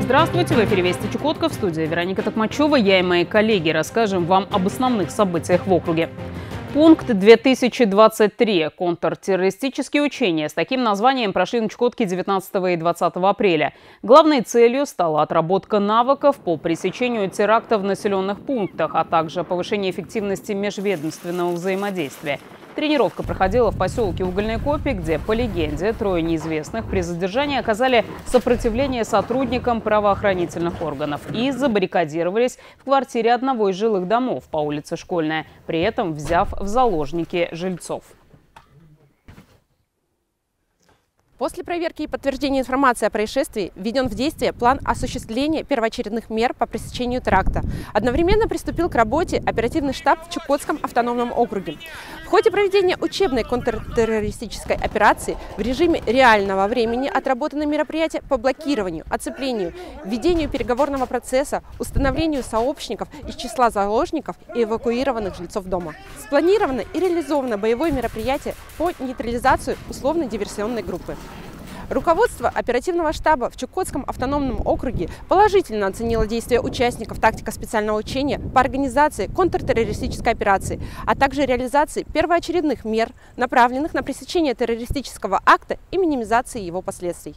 Здравствуйте, в эфире Вести Чукотка, в студии Вероника Токмачева. Я и мои коллеги расскажем вам об основных событиях в округе. Пункт 2023. Контртеррористические учения. С таким названием прошли на Чукотке 19 и 20 апреля. Главной целью стала отработка навыков по пресечению терактов в населенных пунктах, а также повышение эффективности межведомственного взаимодействия. Тренировка проходила в поселке Угольной Копи, где, по легенде, трое неизвестных при задержании оказали сопротивление сотрудникам правоохранительных органов и забаррикадировались в квартире одного из жилых домов по улице Школьная, при этом взяв в заложники жильцов. После проверки и подтверждения информации о происшествии введен в действие план осуществления первоочередных мер по пресечению теракта. Одновременно приступил к работе оперативный штаб в Чукотском автономном округе. В ходе проведения учебной контртеррористической операции в режиме реального времени отработаны мероприятия по блокированию, оцеплению, введению переговорного процесса, установлению сообщников из числа заложников и эвакуированных жильцов дома. Спланировано и реализовано боевое мероприятие по нейтрализации условно-диверсионной группы. Руководство оперативного штаба в Чукотском автономном округе положительно оценило действия участников тактика специального учения по организации контртеррористической операции, а также реализации первоочередных мер, направленных на пресечение террористического акта и минимизации его последствий.